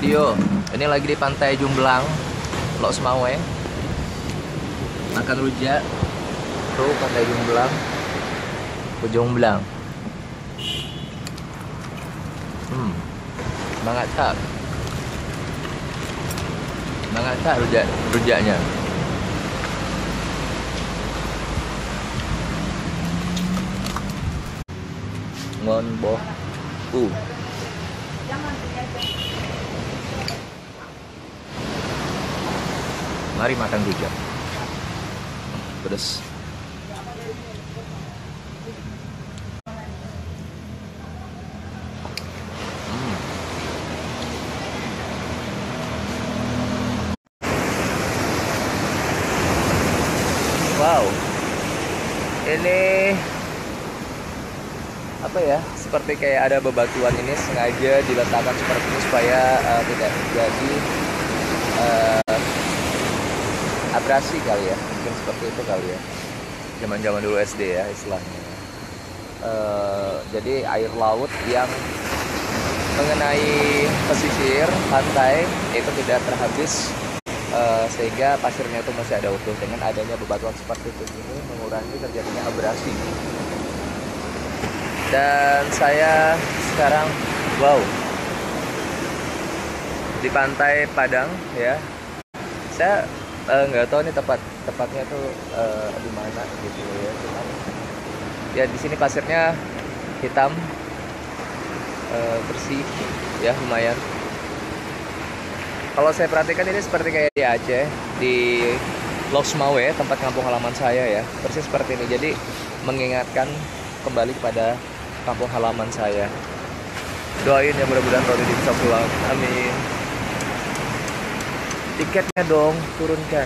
video. Ini lagi di pantai Jumblang Lok Semawe makan rujak. Tuh pantai Jumblang. Ujung belang hmm banget tak? Banget tak rujak rujaknya? Ngon boh. Uh Mari makan rujak. Pedas. Hmm. Wow. Ini apa ya? Seperti kayak ada bebatuan ini sengaja diletakkan seperti ini supaya uh, tidak terjadi abrasi kali ya mungkin seperti itu kali ya. Zaman zaman dulu SD ya istilahnya. Uh, jadi air laut yang mengenai pesisir pantai itu tidak terhabis uh, sehingga pasirnya itu masih ada utuh dengan adanya bebatuan seperti itu. Ini mengurangi terjadinya abrasi. Dan saya sekarang wow. Di pantai Padang ya. Saya nggak uh, tahu nih tepat tepatnya tuh uh, di mana gitu ya. Cuman ya di sini pasirnya hitam uh, bersih ya lumayan. Kalau saya perhatikan ini seperti kayak di Aceh di Loksmawe tempat kampung halaman saya ya persis seperti ini. Jadi mengingatkan kembali kepada kampung halaman saya. Doain ya mudah-mudahan Rodi bisa pulang. Amin tiketnya dong turunkan.